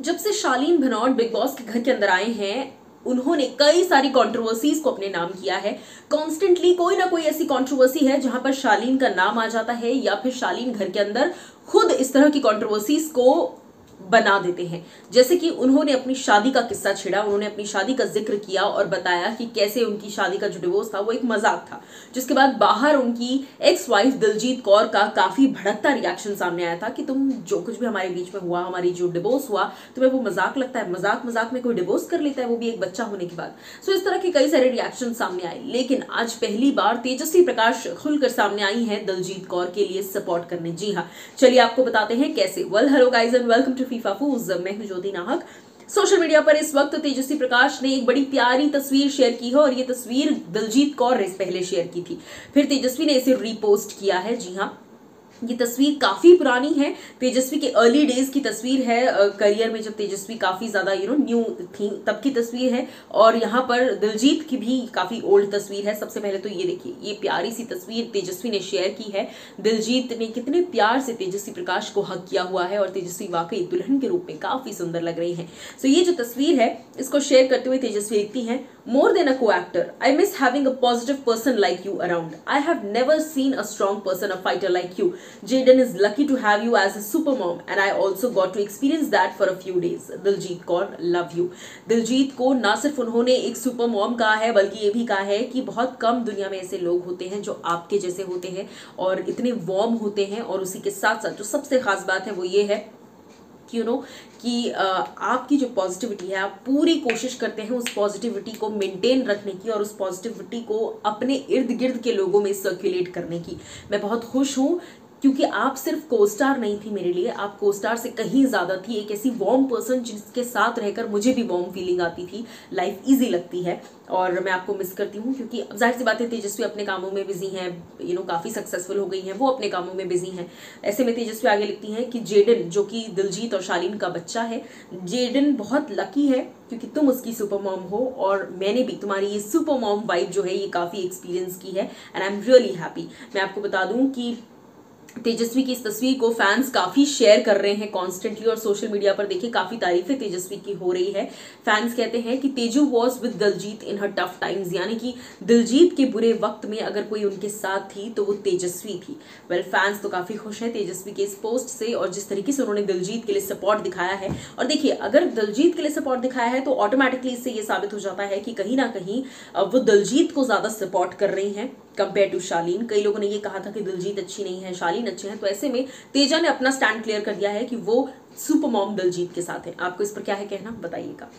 जब से शालीन Bhanot big boss के घर के अंदर आए हैं, उन्होंने कई सारी कंट्रोवर्सीज को अपने नाम किया है। कॉन्स्टेंटली कोई ना कोई ऐसी कंट्रोवर्सी है जहाँ पर शालीन का नाम आ जाता है या फिर शालीन घर के अंदर खुद इस तरह की कंट्रोवर्सीज को बना देते हैं। जैसे कि उन्होंने अपनी शादी का किस्सा छेड़ा, उन्होंने अपनी शादी का ज़िक्र किया और बताया कि कैसे उनकी शादी का जो डिवोर्स था, वो एक मज़ाक था। जिसके बाद बाहर उनकी एक्स वाइफ दिलजीत कौर का काफ़ी भड़कता रिएक्शन सामने आया था कि तुम जो कुछ भी हमारे बीच में हुआ, हमारी जो डिवोर्स हुआ, तुम्हें वो मज़ाक लगता है, मज़ाक मज़ाक में कोई डिवोर्स कर लेता है, वो भी एक बच्चा होने के बाद। सो इस तरह के कई सारे रिएक्शन सामने आए। लेकिन आज पहली बार तेजस्वी प्रकाश खुलकर सामने आई है दिलजीत कौर के लिए सपोर्ट करने। जी हाँ चलिए आपको बताते हैं कैसे। Well hello guys and welcome to FIFA फूज मैं हूँ ज्योति नाहक। सोशल मीडिया पर इस वक्त तेजस्वी प्रकाश ने एक बड़ी प्यारी तस्वीर शेयर की है और ये तस्वीर दिलजीत कौर ने पहले शेयर की थी। फिर तेजस्वी ने इसे रीपोस्ट किया है। जी हाँ। ये तस्वीर काफ़ी पुरानी है, तेजस्वी के अर्ली डेज़ की तस्वीर है करियर में जब तेजस्वी काफ़ी ज़्यादा यू नो न्यू थी, तब की तस्वीर है। और यहाँ पर दिलजीत की भी काफ़ी ओल्ड तस्वीर है। सबसे पहले तो ये देखिए, ये प्यारी सी तस्वीर तेजस्वी ने शेयर की है। दिलजीत ने कितने प्यार से तेजस्वी प्रकाश को हक किया हुआ है और तेजस्वी वाकई दुल्हन के रूप में काफ़ी सुंदर लग रही है। सो ये जो तस्वीर है, इसको शेयर करते हुए तेजस्वी लिखती है more than a co-actor I miss having a positive person like you around I have never seen a strong person a fighter like you Jaden is lucky to have you as a super mom and I also got to experience that for a few days. Kaur love you Diljit को ना सिर्फ़ उन्होंने एक super mom कहा है, बल्कि ये भी कहा है कि बहुत कम दुनिया में ऐसे लोग होते हैं जो आपके जैसे होते हैं और इतने वॉर्म होते हैं और उसी के साथ साथ जो सबसे खास बात है वो ये है कि यू नो कि आपकी जो पॉजिटिविटी है, आप पूरी कोशिश करते हैं उस पॉजिटिविटी को मेंटेन रखने की और उस पॉजिटिविटी को अपने इर्द गिर्द के लोगों में सर्कुलेट करने की मैं बहुत खुश हूँ क्योंकि आप सिर्फ़ कोस्टार नहीं थी मेरे लिए, आप कोस्टार से कहीं ज़्यादा थी। एक ऐसी वार्म पर्सन जिसके साथ रहकर मुझे भी वार्म फीलिंग आती थी। लाइफ इजी लगती है और मैं आपको मिस करती हूँ क्योंकि अब ज़ाहिर सी बात है, तेजस्वी अपने कामों में बिज़ी हैं यू नो काफ़ी सक्सेसफुल हो गई हैं, वो अपने कामों में बिज़ी हैं। ऐसे में तेजस्वी आगे लिखती हैं कि जेडन, जो कि दिलजीत और शालीन का बच्चा है, जेडन बहुत लकी है क्योंकि तुम उसकी सुपर मॉम हो और मैंने भी, तुम्हारी ये सुपर मॉम वाइफ जो है, ये काफ़ी एक्सपीरियंस की है and I am really happy मैं आपको बता दूँ कि तेजस्वी की इस तस्वीर को फैंस काफ़ी शेयर कर रहे हैं कॉन्स्टेंटली और सोशल मीडिया पर देखिए काफ़ी तारीफें तेजस्वी की हो रही है। फैंस कहते हैं कि Teju was with Diljit in her tough times यानी कि दिलजीत के बुरे वक्त में अगर कोई उनके साथ थी तो वो तेजस्वी थी। वेल well, फैंस तो काफ़ी खुश हैं तेजस्वी के इस पोस्ट से और जिस तरीके से उन्होंने दिलजीत के लिए सपोर्ट दिखाया है। और देखिए अगर दिलजीत के लिए सपोर्ट दिखाया है तो ऑटोमेटिकली इससे ये साबित हो जाता है कि कहीं ना कहीं वो दिलजीत को ज़्यादा सपोर्ट कर रही हैं। कंपेयर टू शालीन कई लोगों ने ये कहा था कि दिलजीत अच्छी नहीं है शालीन अच्छे हैं तो ऐसे में तेजा ने अपना स्टैंड क्लियर कर दिया है कि वो सुपर मॉम दिलजीत के साथ है। आपको इस पर क्या है कहना? बताइएगा।